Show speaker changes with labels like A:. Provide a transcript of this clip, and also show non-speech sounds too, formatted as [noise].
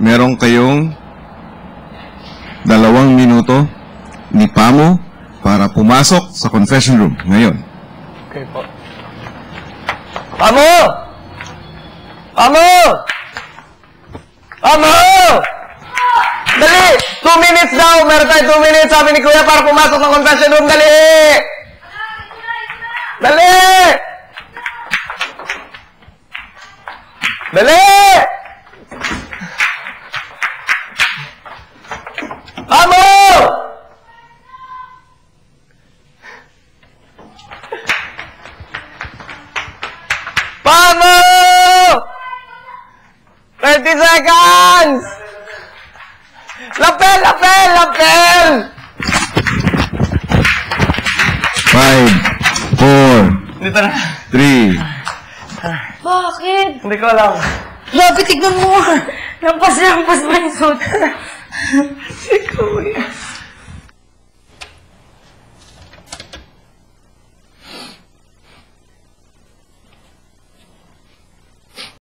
A: meron kayong dalawang minuto ni Pamo para pumasok sa confession room ngayon.
B: Okay po. Amo! Amo! Amo! Dali! Two minutes daw! Meron tayo two minutes, sabi ni Kuya, para pumasok ng confession room. Dali! Dali! Dali! Pamo! 30 seconds! Lapel! Lapel! Lapel!
A: Five, four,
B: Dito na.
A: three,
C: Bakit?
B: Hindi ko alam.
C: Grabe, tignan mo. Lampas lampas ba yung suit? [laughs]
B: Si Kuya.